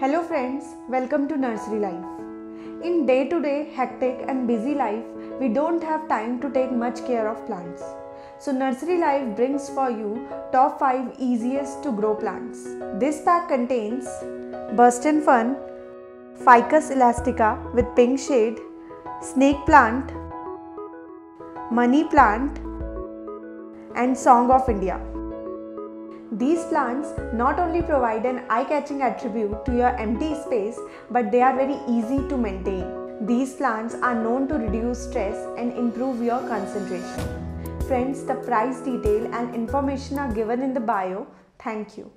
Hello friends, welcome to Nursery Live. In day to day hectic and busy life, we don't have time to take much care of plants. So Nursery Live brings for you top 5 easiest to grow plants. This pack contains Boston Fern, Ficus elastica with pink shade, Snake plant, Money plant and Song of India. These plants not only provide an eye-catching attribute to your empty space, but they are very easy to maintain. These plants are known to reduce stress and improve your concentration. Friends, the price detail and information are given in the bio. Thank you.